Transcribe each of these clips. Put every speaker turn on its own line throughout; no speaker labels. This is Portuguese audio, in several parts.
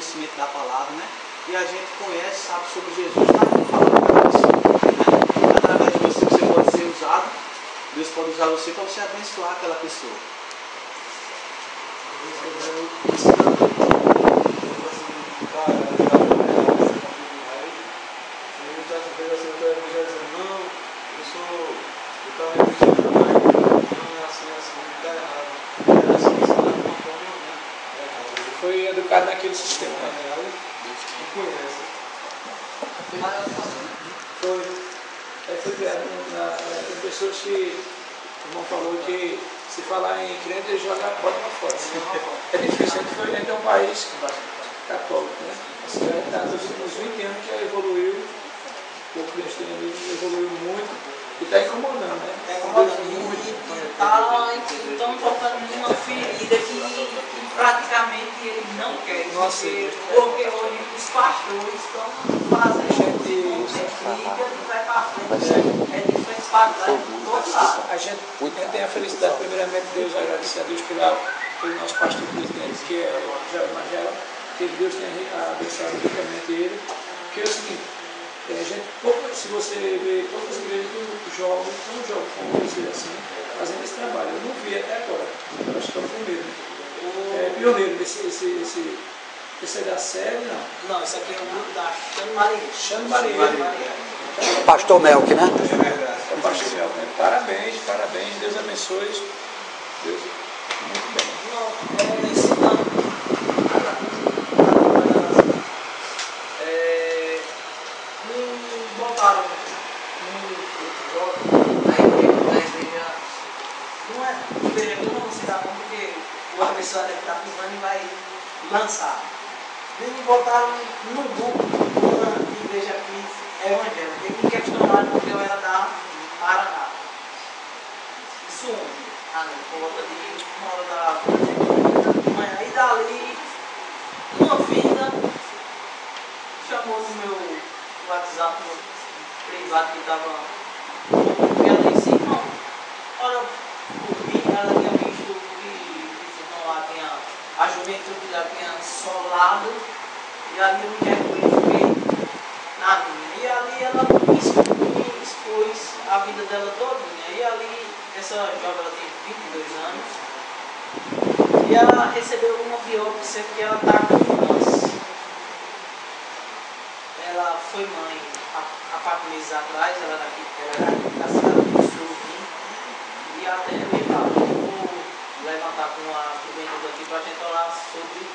conhecimento da palavra, né? E a gente conhece, sabe sobre Jesus, mas não fala para pessoa. Né? Através de você, você pode ser usado, Deus pode usar você para você abençoar aquela pessoa.
Foi educado naquele sistema. Né? Não conhece. Foi. Aí foi criado na, tem pessoas que o irmão falou que se falar em crente, ele joga a bota para fora. É difícil, a gente, é um país católico, né? A está nos últimos 20 anos já evoluiu, o cristianismo evoluiu muito. E está incomodando, né?
Está incomodando. E está então tocando uma ferida que, que, praticamente ele não quer.
Nossa,
porque, porque hoje os pastores estão fazendo gente que vai para frente. É de frente para trás, de todo lado.
A gente, a gente tem a felicidade, primeiramente, Deus agradecer a Deus pela, pelo nosso pastor presidente, que é o Jair Magela, que Deus tenha abençoado ricamente ele. Que é o seguinte, é, gente, pouca, se você vê poucas igrejas que jogam, não jogam, como dizer assim, fazendo esse trabalho. Eu não vi até agora. Eu acho que é o primeiro. É pioneiro nesse, esse, esse, esse é da série, não.
Não, isso aqui é o grupo da Chano Marinho.
Pastor Melk, né?
É o pastor Melk, né? Parabéns, parabéns, Deus abençoe. Deus, muito bem.
Não, é ensinando. É, me botaram no Não é que eu não não, porque o adversário deve estar pisando e vai lançar. Eles me botaram no grupo uma igreja aqui evangélica. Eles me questionaram porque eu era da Paraná. Isso ontem, à noite, por volta de uma hora da manhã. E dali, uma vinda, chamou no meu WhatsApp no privado que estava e ela disse, irmão, olha, o vi, ela tinha visto que esse irmão lá tinha, a juventude lá tinha solado, e ali eu me recolhi na minha. E ali ela me expôs, a vida dela todinha. E ali, essa jovem ela tem 22 anos, e ela recebeu uma biópsia que ela está com câncer. Ela foi mãe há, há quatro meses atrás, ela era daqui, ela era daqui da cidade do sul, e até levantar com a juventude aqui para a gente falar sobre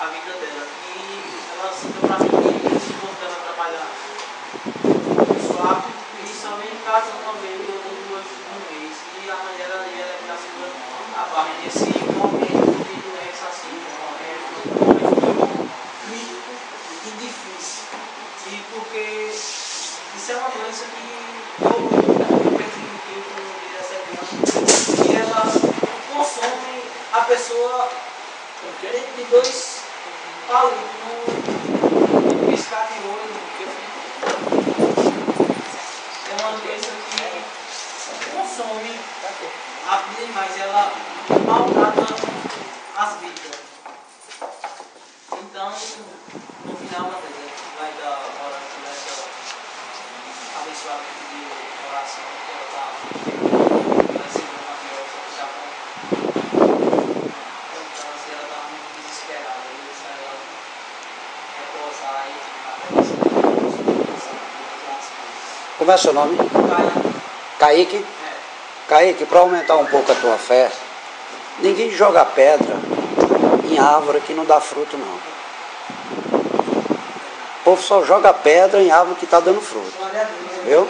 a vida dela. E ela citou para mim que o esposo dela trabalha suave e vem em casa uma vez ou duas no mês. E a dela ali ela está segurando a barra nesse momento de doença assim, um momento e difícil. E porque isso é uma doença que eu prejudicei com essa criança, que ela consome a pessoa dentro de dois palitos, num piscar de olho. É uma doença que consome rápido demais, ela maltrata as vidas. Então, no final, André, vai dar hora nessa abençoada de oração que ela está recebendo uma biópsia que está com com câncer, ela está muito desesperada. E deixa ela repousar e até esse momento as coisas.
Como é seu nome? Kaique?
é,
Kaique, para aumentar um pouco a tua fé, ninguém joga pedra em árvore que não dá fruto, não. O povo só joga pedra em árvore que está dando fruto. viu?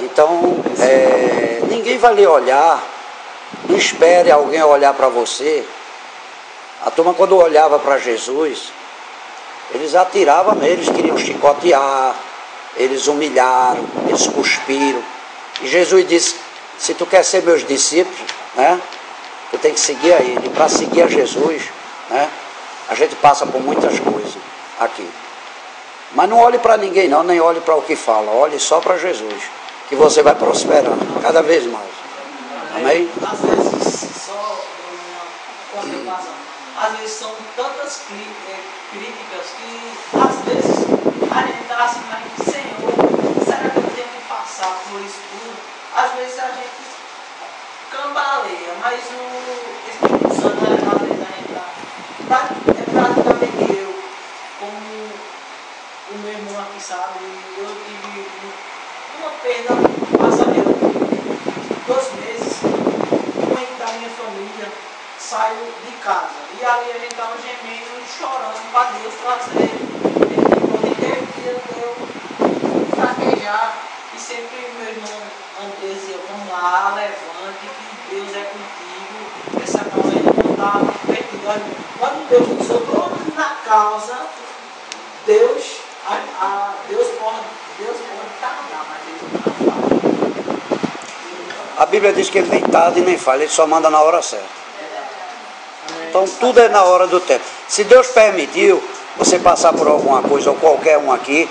Então, é, ninguém vai lhe olhar, não espere alguém olhar para você. A turma, quando olhava para Jesus, eles atiravam nele, eles queriam chicotear, eles humilharam, eles cuspiram. E Jesus disse: se tu quer ser meus discípulos, né, tu tem que seguir a ele. Para seguir a Jesus, né, a gente passa por muitas coisas aqui. Mas não olhe para ninguém não, nem olhe para o que fala, olhe só para Jesus, que você vai prosperando cada vez mais. Amém?
Às vezes só às vezes são tantas eh, críticas que às vezes a gente está assim, mas Senhor, será que eu tenho que passar por isso tudo? Às vezes a gente cambaleia, mas o Espírito Santo é às vezes a gente tá, pra- é praticamente eu, como o meu irmão aqui sabe, eu tive uma perda passageira dois meses, ente da minha família saiu de casa. E ali gente estava gemendo e chorando para Deus trazer ele poder ter dia de eu fraquejar. E sempre meu irmão André dizia, levante, que Deus é contigo, essa causa ainda não está perdida. Quando Deus nos sobrou na causa, Deus, a, a- Deus pode, Deus pode tardar, mas Deus não tarda.
A Bíblia diz que ele nem tarda e nem falha, ele só manda na hora certa. Então tudo é na hora do tempo. Se Deus permitiu você passar por alguma coisa, ou qualquer um aqui,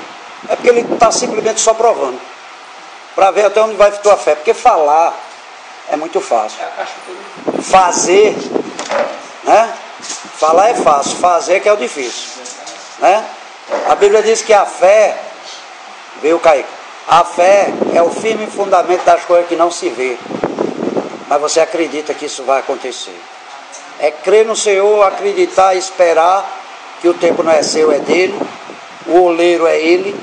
é porque ele está simplesmente só provando. Para ver até onde vai a tua fé. Porque falar é muito fácil.
É.
Fazer, né? Falar é fácil, fazer que é o difícil. Né? A Bíblia diz que a fé, viu, Kaique? A fé é o firme fundamento das coisas que não se vê. Mas você acredita que isso vai acontecer. É crer no Senhor, acreditar, esperar que o tempo não é seu, é dele. O oleiro é ele.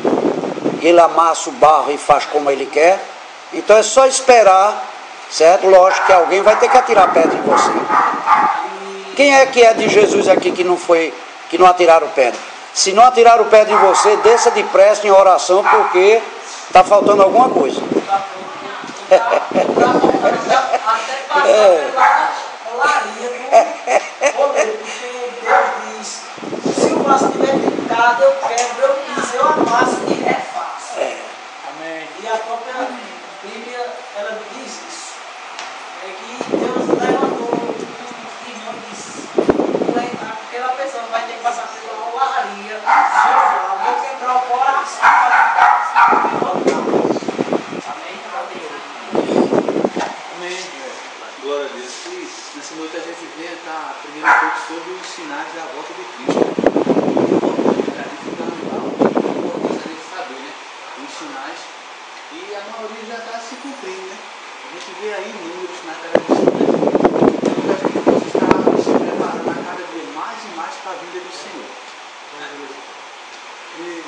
Ele amassa o barro e faz como ele quer. Então é só esperar, certo? Lógico que alguém vai ter que atirar pedra em você. Quem é que é de Jesus aqui que não foi, que não atiraram pedra? Se não atiraram pedra em você, desça depressa em oração, porque está faltando alguma coisa.
Diz, se o vaso estiver pintado, eu quebro, eu piso, eu amasso e refaço.
Amém.
E a própria Bíblia, ela diz isso. É que Deus levantou um irmão e disse, aquela pessoa vai ter que passar pela olaria, Jeová, vou quebrar o coração para voltar. Amém?
Amém. Glória a Deus. Noite a gente vem estar aprendendo um pouco sobre os sinais da volta de Cristo. Para fundamental, importante a gente saber, né? Os sinais. E a maioria já está se cumprindo, né? A gente vê aí números na televisão? Então a gente estar se preparando cada dia mais e mais para a vinda do Senhor.
E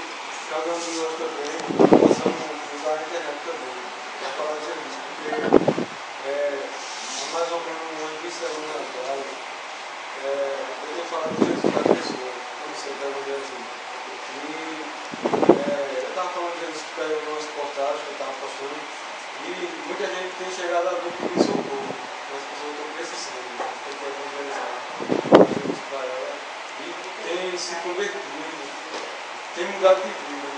cada um de nós também possamos usar a internet também para falar de Jesus, porque é, mais ou menos um 20 anos atrás, é, eu falado de Jesus para a pessoa, como você está no Jesus. E é, eu estava falando de Jesus pelo nosso portais que eu estava postando, e muita gente tem chegado a dúvida de socorro, as pessoas estão precisando, né? tem que evangelizar para ela, e tem se convertido tem mudado de vida.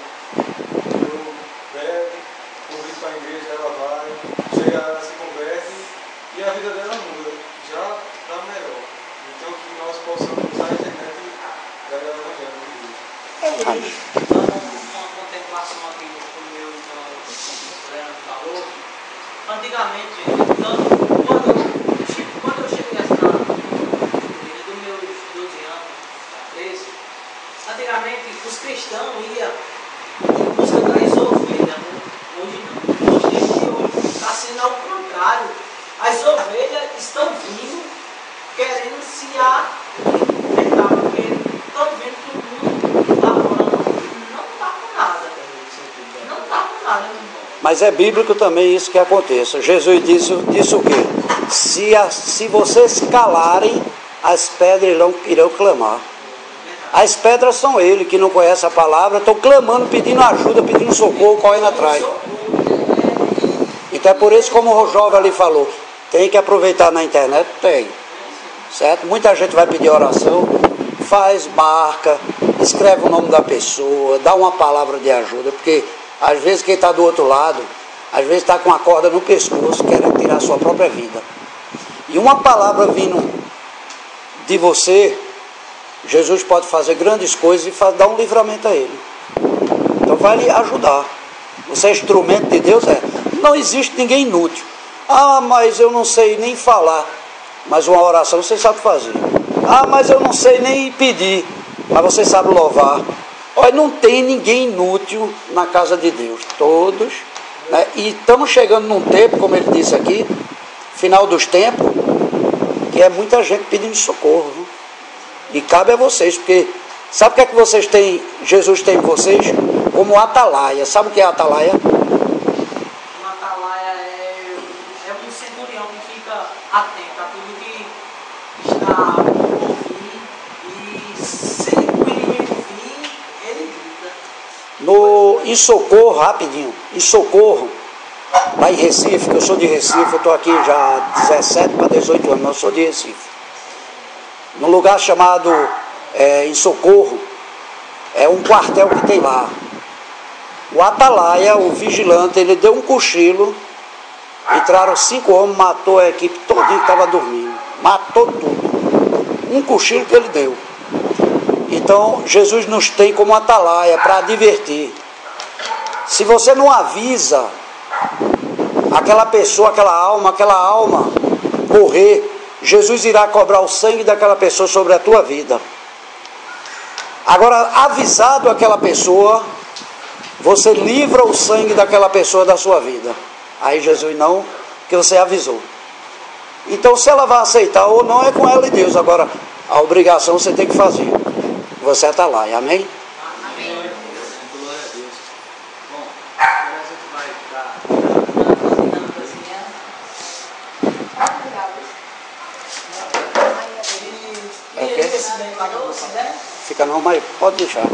Eu bebe, convido para a igreja, ela vai, chega, ela se converte e a vida dela já está melhor. Então que nós possamos usar a internet e pregar o evangelho de Deus.
Dando uma contemplação aqui do meu irmão Leandro falou. Antigamente, tanto quando, eu che- quando eu cheguei assim, na igreja dos meus 12 anos, 13, antigamente os cristãos iam em busca das ovelhas. Hoje não. Hoje em dia está sendo ao contrário. As ovelhas estão vindo querendo se alimentar, porque estão vendo que o mundo lá fora não está com nada. Não está com nada, meu irmão.
Mas é bíblico também isso que aconteça. Jesus disse, disse o quê? Se, a- se vocês calarem, as pedras irão, irão clamar. As pedras são ele que não conhece a palavra, estão clamando, pedindo ajuda, pedindo socorro, correndo atrás. Então é por isso, como o jovem ali falou, tem que aproveitar na internet? Tem. Certo? Muita gente vai pedir oração, faz, marca, escreve o nome da pessoa, dá uma palavra de ajuda, porque às vezes quem está do outro lado, às vezes está com a corda no pescoço, querendo tirar a sua própria vida. E uma palavra vindo de você, Jesus pode fazer grandes coisas e dar um livramento a ele. Então vai lhe ajudar. Você é instrumento de Deus? É. Não existe ninguém inútil. Ah, mas eu não sei nem falar. Mas uma oração você sabe fazer. Ah, mas eu não sei nem pedir. Mas você sabe louvar. Olha, não tem ninguém inútil na casa de Deus. Todos. Né? E estamos chegando num tempo, como ele disse aqui, final dos tempos, que é muita gente pedindo socorro. Viu? E cabe a vocês, porque sabe o que é que vocês têm, Jesus tem em vocês? Como atalaia. Sabe o que é atalaia?
Uma atalaia é, é um centurião que fica atento a tudo que está por vir e sem o inimigo vir, ele grita.
No, em Socorro, rapidinho, em Socorro, lá em Recife, que eu sou de Recife, eu estou aqui já há 17 para 18 anos, mas eu sou de Recife. Num lugar chamado é, em Socorro, é um quartel que tem lá. O Atalaia, o vigilante, ele deu um cochilo, entraram cinco homens, matou a equipe todinha que estava dormindo. Matou tudo. Um cochilo que ele deu. Então, Jesus nos tem como atalaia para advertir. Se você não avisa aquela pessoa, aquela alma, aquela alma morrer, Jesus irá cobrar o sangue daquela pessoa sobre a tua vida. Agora, avisado aquela pessoa, você livra o sangue daquela pessoa da sua vida. Aí Jesus não, que você avisou. Então, se ela vai aceitar ou não, é com ela e Deus. Agora, a obrigação você tem que fazer. Você está lá, amém?
Glória a Deus. Bom, agora a gente vai estar.
Uma dinâmicazinha. E, e
Ok.
esse bem pagou, se der?
Fica não, mas pode deixar.